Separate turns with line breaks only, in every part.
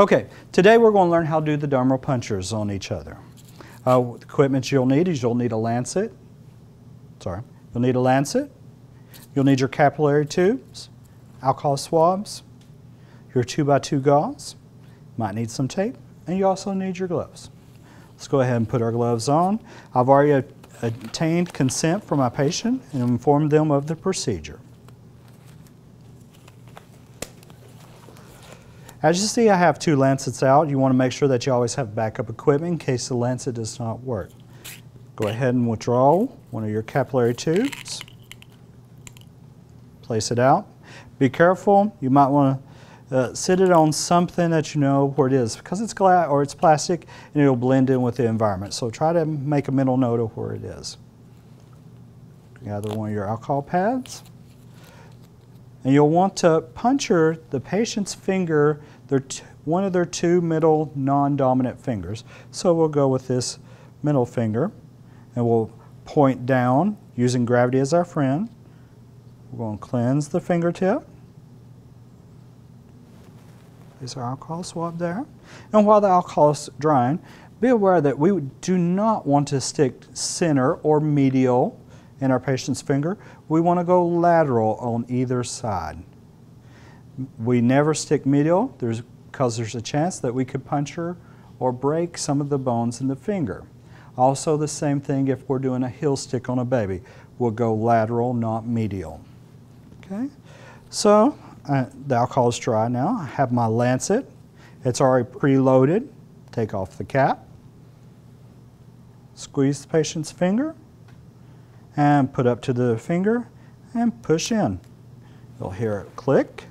Okay, today we're going to learn how to do the dermal punctures on each other. Uh, the equipment you'll need is you'll need a lancet. Sorry, you'll need a lancet. You'll need your capillary tubes, alcohol swabs, your 2x2 gauze. Might need some tape, and you also need your gloves. Let's go ahead and put our gloves on. I've already obtained consent from my patient and informed them of the procedure. As you see, I have two lancets out. You want to make sure that you always have backup equipment in case the lancet does not work. Go ahead and withdraw one of your capillary tubes. Place it out. Be careful. You might want to uh, sit it on something that you know where it is because it's glass or it's plastic and it'll blend in with the environment. So try to make a mental note of where it is. Gather one of your alcohol pads. And you'll want to puncture the patient's finger they're one of their two middle non-dominant fingers. So we'll go with this middle finger and we'll point down using gravity as our friend. We're going to cleanse the fingertip. There's our alcohol swab there. And while the alcohol is drying, be aware that we do not want to stick center or medial in our patient's finger. We want to go lateral on either side. We never stick medial there's, because there's a chance that we could puncture or break some of the bones in the finger. Also the same thing if we're doing a heel stick on a baby. We'll go lateral, not medial. Okay, so uh, the alcohol is dry now. I have my lancet. It's already preloaded. Take off the cap. Squeeze the patient's finger and put up to the finger and push in. You'll hear it click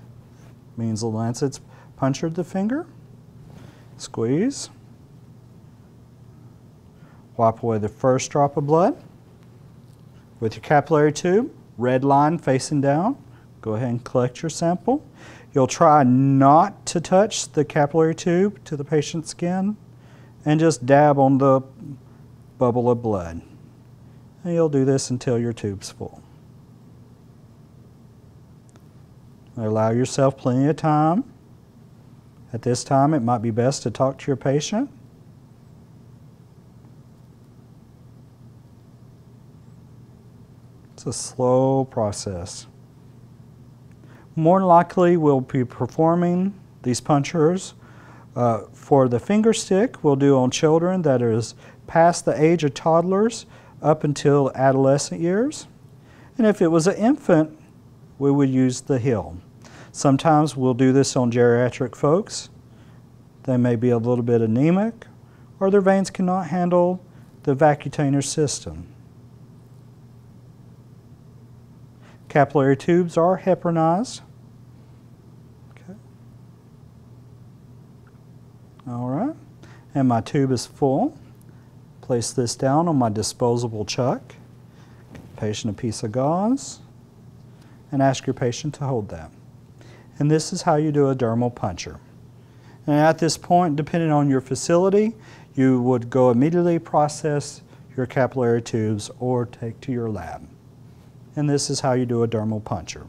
means the lancet's punctured the finger. Squeeze. Wipe away the first drop of blood. With your capillary tube, red line facing down, go ahead and collect your sample. You'll try not to touch the capillary tube to the patient's skin and just dab on the bubble of blood. And you'll do this until your tube's full. Allow yourself plenty of time. At this time, it might be best to talk to your patient. It's a slow process. More likely, we'll be performing these punctures uh, for the finger stick. We'll do on children that is past the age of toddlers up until adolescent years. And if it was an infant, we would use the heel. Sometimes we'll do this on geriatric folks. They may be a little bit anemic or their veins cannot handle the vacutainer system. Capillary tubes are heparinized. Okay. All right, and my tube is full. Place this down on my disposable chuck. Patient a piece of gauze and ask your patient to hold that. And this is how you do a dermal puncture. And at this point, depending on your facility, you would go immediately process your capillary tubes or take to your lab. And this is how you do a dermal puncture.